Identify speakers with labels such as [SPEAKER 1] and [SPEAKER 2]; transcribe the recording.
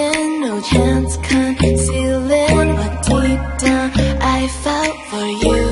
[SPEAKER 1] pretend, no chance concealing But deep down I felt for you.